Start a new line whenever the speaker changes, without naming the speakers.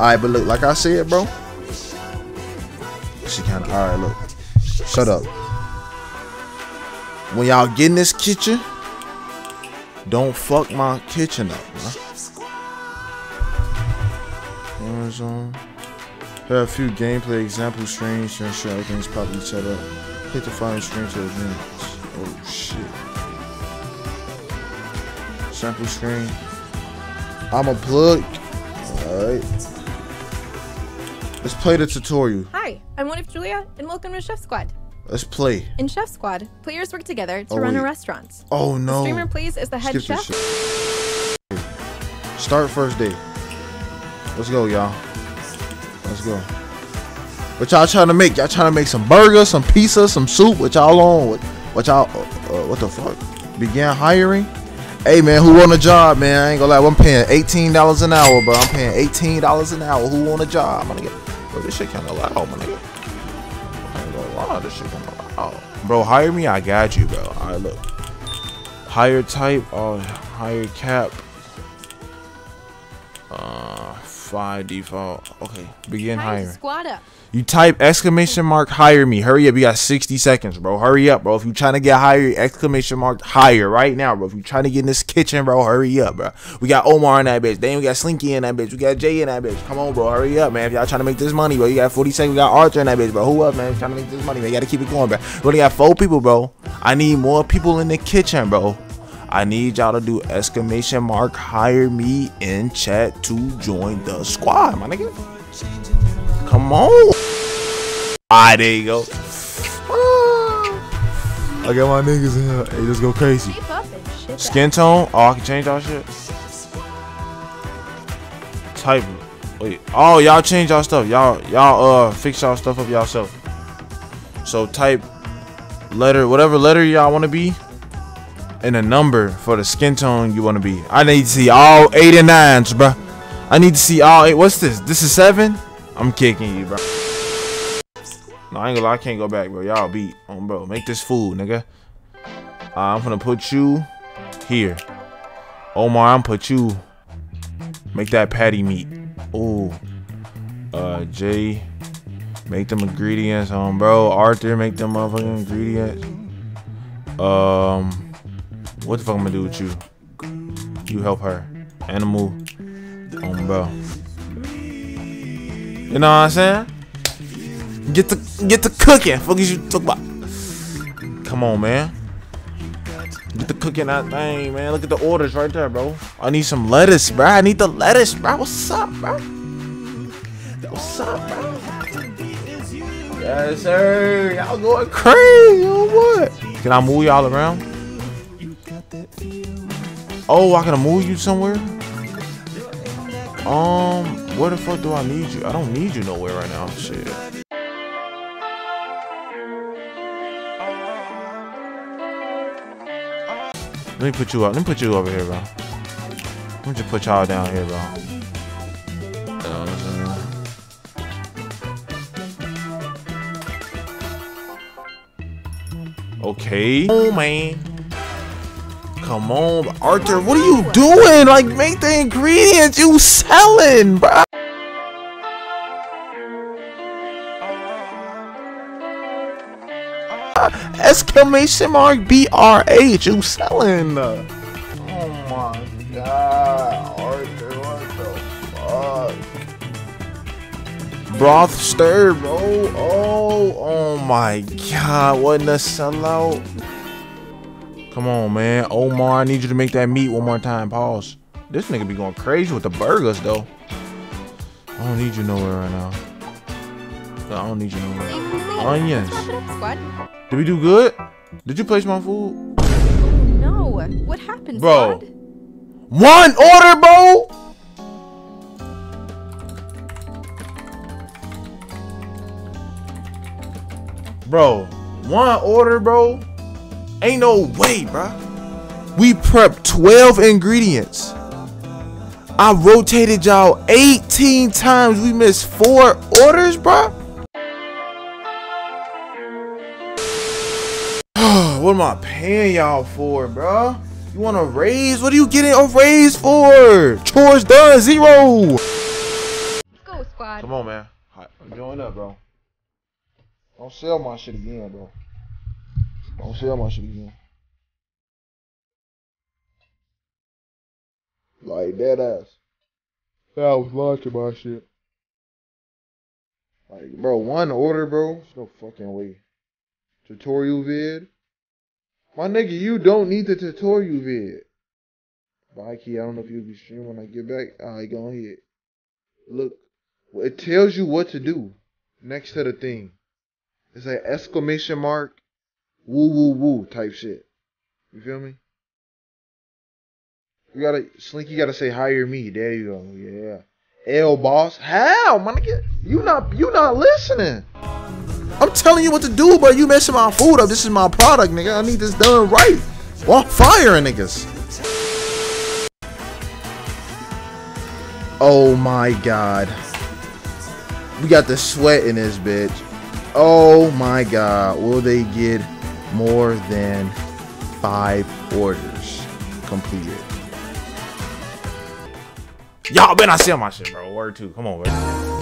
Alright, but look, like I said, bro. She kinda alright, look. Shut up. When y'all get in this kitchen, don't fuck my kitchen up, man. Amazon. Here are a few gameplay example screens to ensure everything's properly set up. Hit the final screen to advance. Oh shit. Sample screen. I'm a plug. Alright. Let's play the tutorial.
Hi, I'm one of Julia, and welcome to Chef Squad.
Let's play.
In Chef Squad, players work together to
Oh,
run a restaurant.
Oh
The
no.
streamer plays as the head
Skip
chef.
Start first day. Let's go, y'all. Let's go. What y'all trying to make? Y'all trying to make some burgers, some pizza, some soup? What y'all on? What, what y'all? Uh, uh, what the fuck? Began hiring. Hey man, who want a job, man? I ain't gonna lie, I'm paying eighteen dollars an hour, bro. I'm paying eighteen dollars an hour. Who want a job? Bro, this shit kind of loud, oh, my nigga. I ain't gonna lie, this shit kind of loud. Bro, hire me. I got you, bro. All right, look. Higher type, oh, higher cap. Five default. Okay, begin hiring.
squad up.
You type exclamation mark hire me. Hurry up. You got 60 seconds, bro. Hurry up, bro. If you trying to get hired, exclamation mark hire right now, bro. If you trying to get in this kitchen, bro, hurry up, bro. We got Omar in that bitch. Then we got Slinky in that bitch. We got Jay in that bitch. Come on, bro. Hurry up, man. If y'all trying to make this money, bro. You got 40 seconds. We got Arthur in that bitch, bro. Who up, man? Trying to make this money, man. You got to keep it going, bro. We only got four people, bro. I need more people in the kitchen, bro. I need y'all to do exclamation mark hire me in chat to join the squad, my nigga. Come on. Ah, there you go. Ah. I got my niggas in here. Hey, let's go crazy.
Keep up and shit. that.
Skin tone. Oh, I can change all shit. Type. Wait. Oh, y'all change y'all stuff. Y'all, y'all, uh, fix y'all stuff up yourself. So type letter, whatever letter y'all want to be, and a number for the skin tone you want to be. I need to see all eight and nines, bro. I need to see all eight. What's this? This is seven. I'm kicking you, bro. No, I ain't gonna lie. I can't go back, bro. Y'all beat on, bro. Make this food, nigga. Uh, I'm gonna put you here. Omar, I'm put you. Make that patty meat. Ooh. Uh, Jay, make them ingredients on, bro. Arthur, make them motherfucking ingredients. Um, what the fuck I'm gonna do with you? You help her. Animal, on, um, bro. You know what I'm saying? Get the get the cooking. Fuck is you talk about? Come on, man. Get the cooking that thing, man. Look at the orders right there, bro. I need some lettuce, bro. I need the lettuce, bro. What's up, bro? What's up, bro? Yes, sir. Y'all going crazy or what? Can I move y'all around? Oh, I can move you somewhere? Um, where the fuck do I need you? I don't need you nowhere right now. Shit. Let me put you up. Let me put you over here, bro. Let me just put y'all down here, bro. Okay. Oh man. Come on, Arthur. What are you doing? Like, make the ingredients you selling, bro. Exclamation mark BRH. You selling? Oh my god, Arthur. What the fuck? Broth stir, bro. Oh, oh my god. Wasn't a sellout? Come on, man. Omar, I need you to make that meat one more time. Pause. This nigga be going crazy with the burgers, though. I don't need you nowhere right now. I don't need you nowhere. Onions.
Wrap it up, squad.
Did we do good? Did you place my food?
No, what happened,
Bro.
squad?
One order, bro. Bro, one order, bro. Ain't no way, bro. We prepped 12 ingredients. I rotated y'all 18 times. We missed four orders, bro. what am I paying y'all for, bro? You want a raise? What are you getting a raise for? Chores done, zero.
Go, squad.
Come on, man. Hi- Join up, bro. Don't sell my shit again, bro. Don't sell my shit again. Like dead ass. Yeah, I was watching my shit. Like, bro, one order, bro. There's no fucking way. Tutorial vid. My nigga, you don't need the tutorial vid. Bye, key. I don't know if you'll be streaming when I get back. Alright, go ahead. Look, it tells you what to do next to the thing. It's like exclamation mark, woo woo woo type shit. You feel me? You gotta Slinky gotta say hire me. There you go. Yeah. L boss. How? My nigga, you not you not listening. I'm telling you what to do, but you messing my food up. This is my product, nigga. I need this done right. Walk firing niggas. Oh my god. We got the sweat in this bitch. Oh my god. Will they get more than five orders completed? Y'all better not sell my shit, bro. Word two. Come on, bro.